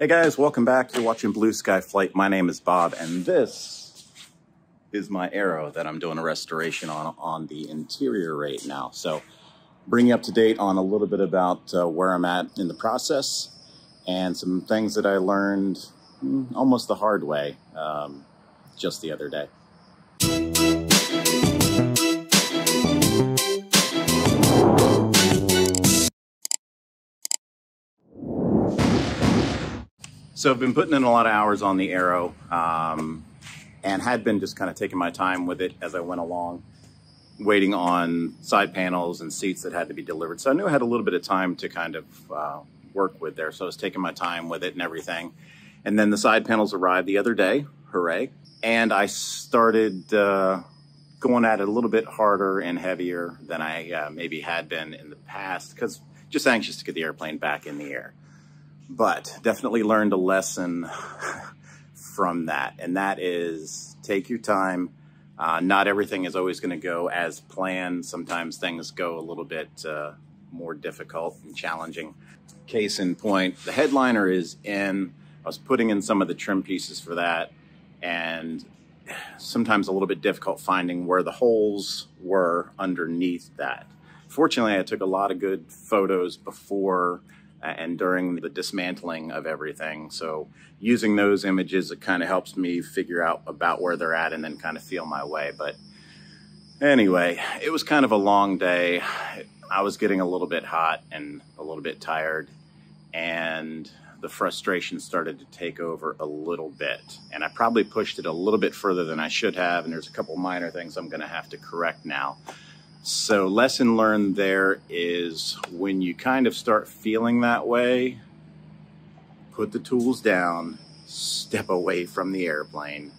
Hey guys, welcome back. You're watching Blue Sky Flight. My name is Bob, and this is my Arrow that I'm doing a restoration on on the interior right now. So, bring you up to date on a little bit about uh, where I'm at in the process and some things that I learned mm, almost the hard way um, just the other day. So I've been putting in a lot of hours on the Arrow um, and had been just kind of taking my time with it as I went along, waiting on side panels and seats that had to be delivered. So I knew I had a little bit of time to kind of uh, work with there. So I was taking my time with it and everything. And then the side panels arrived the other day, hooray. And I started uh, going at it a little bit harder and heavier than I uh, maybe had been in the past because just anxious to get the airplane back in the air but definitely learned a lesson from that. And that is take your time. Uh, not everything is always going to go as planned. Sometimes things go a little bit uh, more difficult and challenging. Case in point, the headliner is in. I was putting in some of the trim pieces for that, and sometimes a little bit difficult finding where the holes were underneath that. Fortunately, I took a lot of good photos before and during the dismantling of everything. So using those images, it kind of helps me figure out about where they're at and then kind of feel my way. But anyway, it was kind of a long day. I was getting a little bit hot and a little bit tired and the frustration started to take over a little bit. And I probably pushed it a little bit further than I should have. And there's a couple minor things I'm going to have to correct now. So, lesson learned there is when you kind of start feeling that way, put the tools down, step away from the airplane,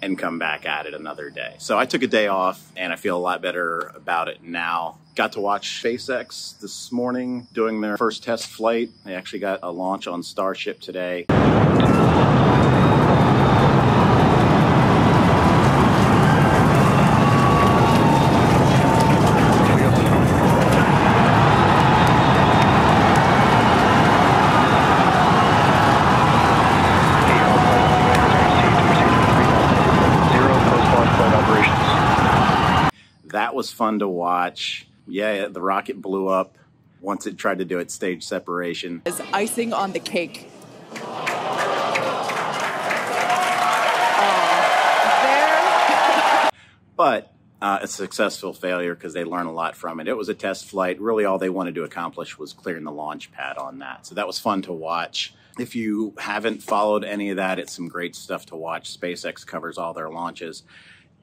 and come back at it another day. So, I took a day off and I feel a lot better about it now. Got to watch SpaceX this morning doing their first test flight. They actually got a launch on Starship today. that was fun to watch. Yeah, the rocket blew up once it tried to do its stage separation. As icing on the cake. but uh, a successful failure because they learn a lot from it. It was a test flight. Really, all they wanted to accomplish was clearing the launch pad on that. So that was fun to watch. If you haven't followed any of that, it's some great stuff to watch. SpaceX covers all their launches.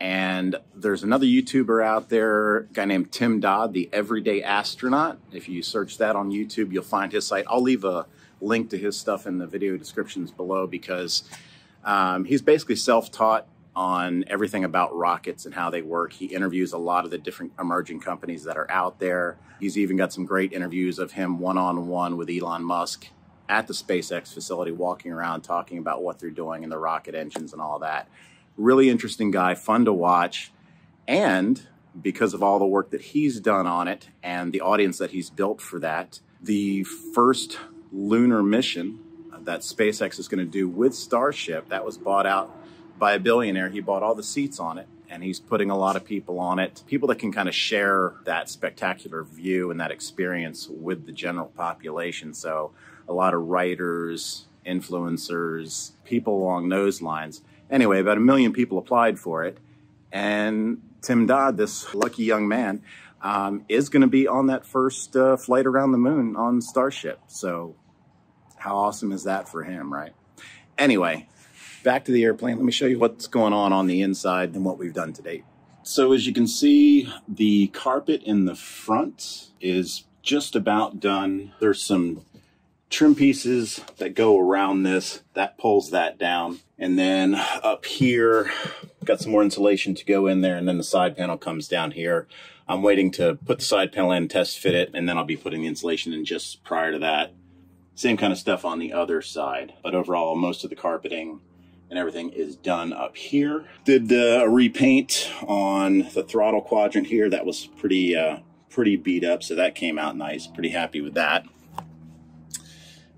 And there's another YouTuber out there, guy named Tim Dodd, the Everyday Astronaut. If you search that on YouTube, you'll find his site. I'll leave a link to his stuff in the video descriptions below because um, he's basically self-taught on everything about rockets and how they work. He interviews a lot of the different emerging companies that are out there. He's even got some great interviews of him one-on-one with Elon Musk at the SpaceX facility, walking around talking about what they're doing and the rocket engines and all that. Really interesting guy, fun to watch. And because of all the work that he's done on it and the audience that he's built for that, the first lunar mission that SpaceX is going to do with Starship, that was bought out by a billionaire. He bought all the seats on it and he's putting a lot of people on it, people that can kind of share that spectacular view and that experience with the general population. So a lot of writers, influencers, people along those lines. Anyway, about a million people applied for it. And Tim Dodd, this lucky young man, um, is going to be on that first uh, flight around the moon on Starship. So how awesome is that for him, right? Anyway, back to the airplane. Let me show you what's going on on the inside and what we've done to date. So as you can see, the carpet in the front is just about done. There's some trim pieces that go around this. That pulls that down. And then up here, got some more insulation to go in there. And then the side panel comes down here. I'm waiting to put the side panel in, test fit it, and then I'll be putting the insulation in just prior to that. Same kind of stuff on the other side. But overall, most of the carpeting and everything is done up here. Did a repaint on the throttle quadrant here. That was pretty, uh, pretty beat up, so that came out nice. Pretty happy with that.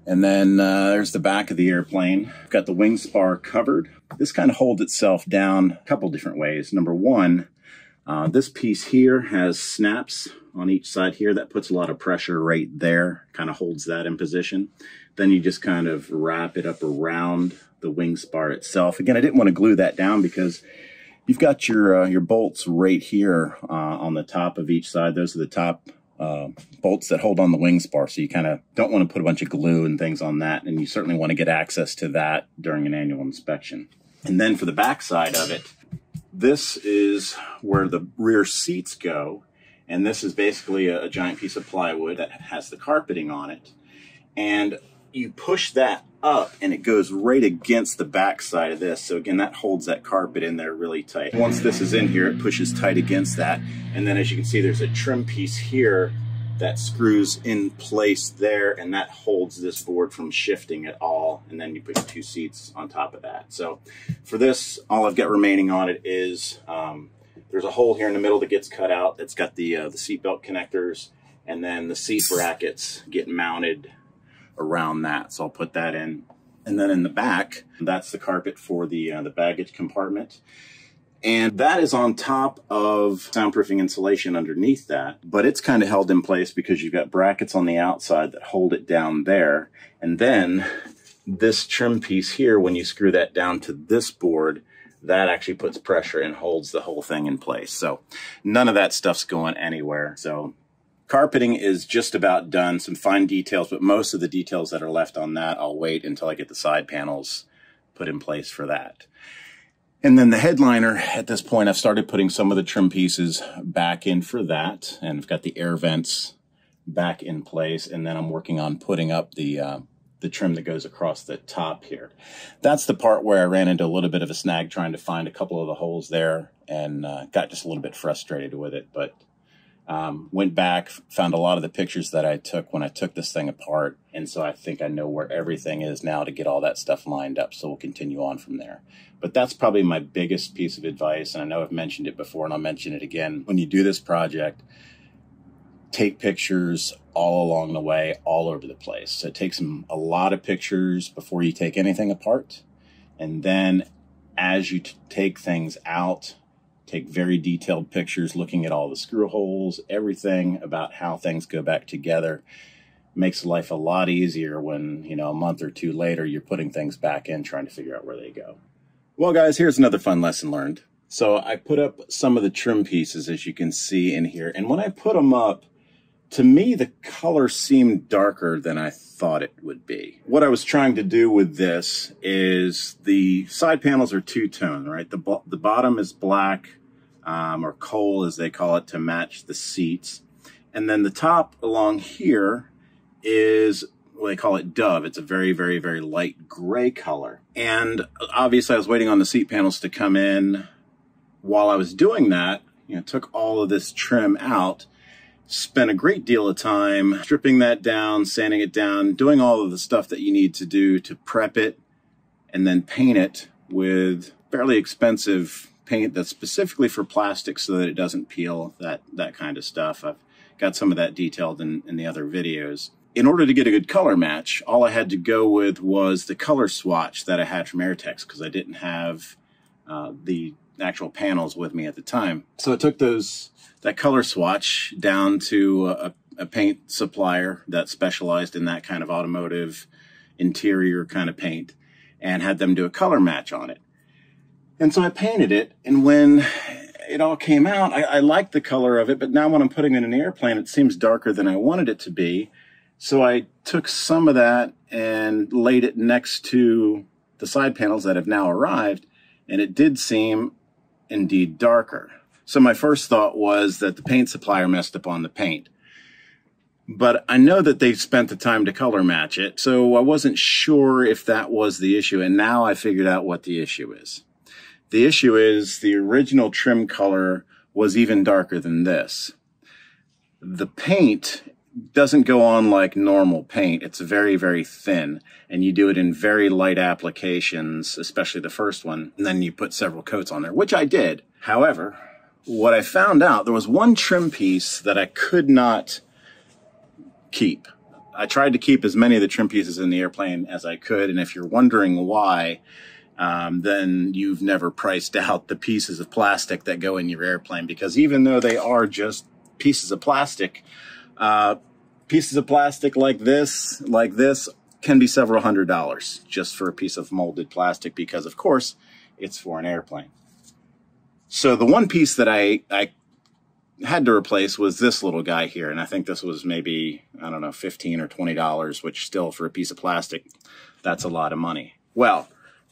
And then uh, there's the back of the airplane. Got the wing spar covered. This kind of holds itself down a couple different ways. Number one, uh, this piece here has snaps on each side here. That puts a lot of pressure right there, kind of holds that in position. Then you just kind of wrap it up around the wing spar itself. Again, I didn't want to glue that down because you've got your uh, your bolts right here uh, on the top of each side. Those are the top uh, bolts that hold on the wing spar. So you kind of don't want to put a bunch of glue and things on that. And you certainly want to get access to that during an annual inspection. And then for the back side of it, this is where the rear seats go. And this is basically a, a giant piece of plywood that has the carpeting on it. And you push that up and it goes right against the back side of this. So again, that holds that carpet in there really tight. Once this is in here, it pushes tight against that. And then as you can see, there's a trim piece here that screws in place there and that holds this board from shifting at all. And then you put two seats on top of that. So for this, all I've got remaining on it is um, there's a hole here in the middle that gets cut out that's got the, uh, the seat belt connectors and then the seat brackets get mounted around that. So I'll put that in. And then in the back, that's the carpet for the, uh, the baggage compartment. And that is on top of soundproofing insulation underneath that, but it's kind of held in place because you've got brackets on the outside that hold it down there. And then this trim piece here, when you screw that down to this board, that actually puts pressure and holds the whole thing in place. So none of that stuff's going anywhere. So Carpeting is just about done, some fine details, but most of the details that are left on that, I'll wait until I get the side panels put in place for that. And then the headliner, at this point, I've started putting some of the trim pieces back in for that, and I've got the air vents back in place, and then I'm working on putting up the uh, the trim that goes across the top here. That's the part where I ran into a little bit of a snag trying to find a couple of the holes there, and uh, got just a little bit frustrated with it, but um, went back, found a lot of the pictures that I took when I took this thing apart. And so I think I know where everything is now to get all that stuff lined up. So we'll continue on from there. But that's probably my biggest piece of advice. And I know I've mentioned it before and I'll mention it again. When you do this project, take pictures all along the way, all over the place. So take some, a lot of pictures before you take anything apart. And then as you take things out, take very detailed pictures looking at all the screw holes, everything about how things go back together. Makes life a lot easier when, you know, a month or two later you're putting things back in trying to figure out where they go. Well, guys, here's another fun lesson learned. So I put up some of the trim pieces as you can see in here. And when I put them up, to me, the color seemed darker than I thought it would be. What I was trying to do with this is the side panels are two-tone, right? The, the bottom is black, um, or coal as they call it to match the seats. And then the top along here is what they call it dove. It's a very, very, very light gray color. And obviously I was waiting on the seat panels to come in. While I was doing that, you know, took all of this trim out, spent a great deal of time stripping that down, sanding it down, doing all of the stuff that you need to do to prep it and then paint it with fairly expensive paint that's specifically for plastic so that it doesn't peel, that, that kind of stuff. I've got some of that detailed in, in the other videos. In order to get a good color match, all I had to go with was the color swatch that I had from Airtex because I didn't have uh, the actual panels with me at the time. So I took those that color swatch down to a, a paint supplier that specialized in that kind of automotive interior kind of paint and had them do a color match on it. And so I painted it. And when it all came out, I, I liked the color of it. But now when I'm putting it in an airplane, it seems darker than I wanted it to be. So I took some of that and laid it next to the side panels that have now arrived. And it did seem indeed darker. So my first thought was that the paint supplier messed up on the paint. But I know that they spent the time to color match it, so I wasn't sure if that was the issue. And now I figured out what the issue is. The issue is the original trim color was even darker than this. The paint doesn't go on like normal paint. It's very, very thin and you do it in very light applications, especially the first one. And then you put several coats on there, which I did. However, what I found out, there was one trim piece that I could not keep. I tried to keep as many of the trim pieces in the airplane as I could. And if you're wondering why, um, then you've never priced out the pieces of plastic that go in your airplane because even though they are just pieces of plastic, uh, pieces of plastic like this, like this, can be several hundred dollars just for a piece of molded plastic because, of course, it's for an airplane. So the one piece that I, I had to replace was this little guy here. And I think this was maybe, I don't know, 15 or $20, which still for a piece of plastic, that's a lot of money. Well,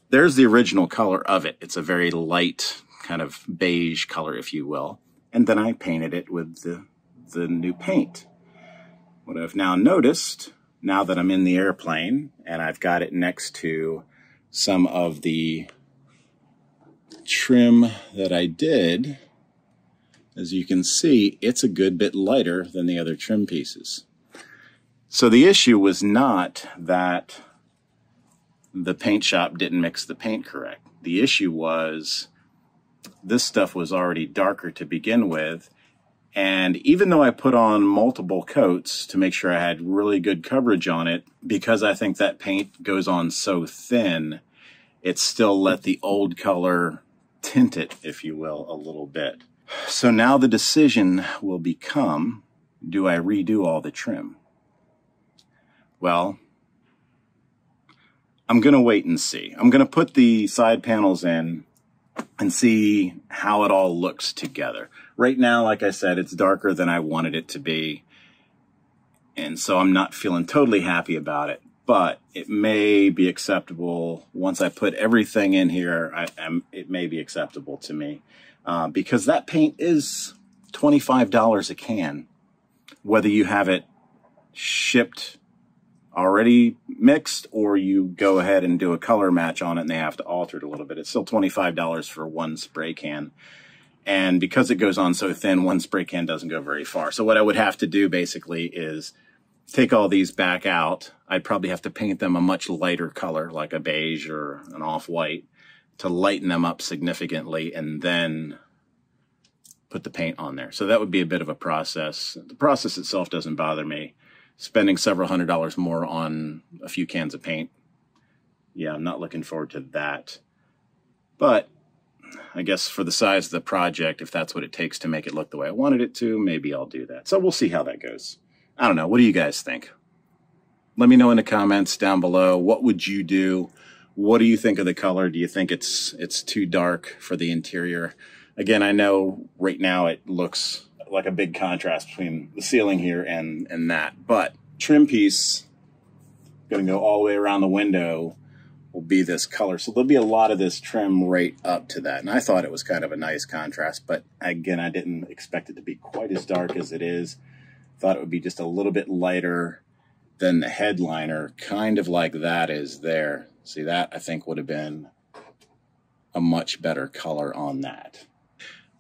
there's the original color of it. It's a very light kind of beige color, if you will. And then I painted it with the, the new paint. What I've now noticed, now that I'm in the airplane and I've got it next to some of the trim that I did, as you can see, it's a good bit lighter than the other trim pieces. So the issue was not that the paint shop didn't mix the paint correct. The issue was this stuff was already darker to begin with. And even though I put on multiple coats to make sure I had really good coverage on it, because I think that paint goes on so thin, it still let the old color tint it, if you will, a little bit. So now the decision will become, do I redo all the trim? Well, I'm going to wait and see. I'm going to put the side panels in and see how it all looks together. Right now, like I said, it's darker than I wanted it to be. And so I'm not feeling totally happy about it, but it may be acceptable once I put everything in here. I, am it may be acceptable to me uh, because that paint is $25 a can, whether you have it shipped already mixed or you go ahead and do a color match on it and they have to alter it a little bit. It's still $25 for one spray can. And because it goes on so thin, one spray can doesn't go very far. So what I would have to do basically is take all these back out. I'd probably have to paint them a much lighter color, like a beige or an off-white, to lighten them up significantly and then put the paint on there. So that would be a bit of a process. The process itself doesn't bother me spending several hundred dollars more on a few cans of paint. Yeah, I'm not looking forward to that. But I guess for the size of the project, if that's what it takes to make it look the way I wanted it to, maybe I'll do that. So we'll see how that goes. I don't know. What do you guys think? Let me know in the comments down below. What would you do? What do you think of the color? Do you think it's it's too dark for the interior? Again, I know right now it looks like a big contrast between the ceiling here and and that. But trim piece going to go all the way around the window will be this color. So there'll be a lot of this trim right up to that. And I thought it was kind of a nice contrast, but again, I didn't expect it to be quite as dark as it is. Thought it would be just a little bit lighter than the headliner, kind of like that is there. See, that I think would have been a much better color on that.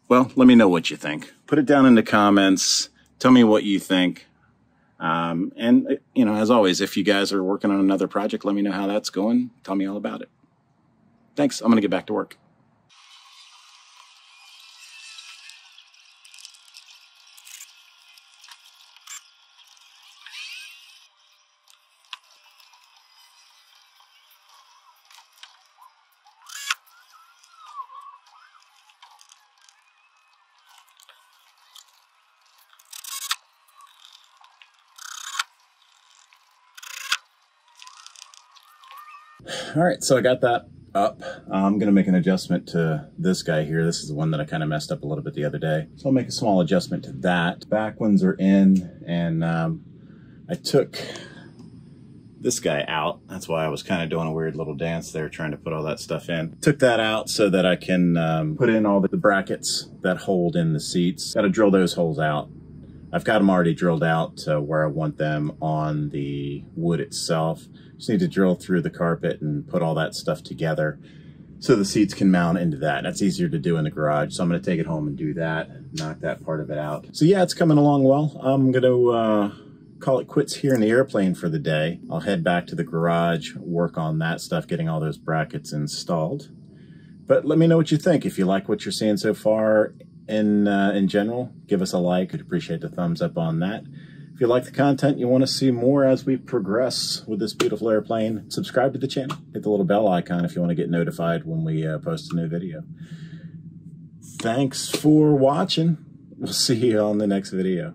Well, let me know what you think. Put it down in the comments. Tell me what you think. Um, and, you know, as always, if you guys are working on another project, let me know how that's going. Tell me all about it. Thanks. I'm going to get back to work. All right, so I got that up. I'm to make an adjustment to this guy here. This is the one that I kind of messed up a little bit the other day. So I'll make a small adjustment to that. Back ones are in, and um, I took this guy out. That's why I was kind of doing a weird little dance there, trying to put all that stuff in. Took that out so that I can um, put in all the brackets that hold in the seats. Got to drill those holes out. I've got them already drilled out to where I want them on the wood itself. Just need to drill through the carpet and put all that stuff together so the seats can mount into that. That's easier to do in the garage. So I'm going to take it home and do that, knock that part of it out. So yeah, it's coming along well. I'm going to uh, call it quits here in the airplane for the day. I'll head back to the garage, work on that stuff, getting all those brackets installed. But let me know what you think. If you like what you're seeing so far in, uh, in general, give us a like. I'd appreciate the thumbs up on that If you like the content, you want to see more as we progress with this beautiful airplane, subscribe to the channel. Hit the little bell icon if you want to get notified when we uh, post a new video. Thanks for watching. We'll see you on the next video.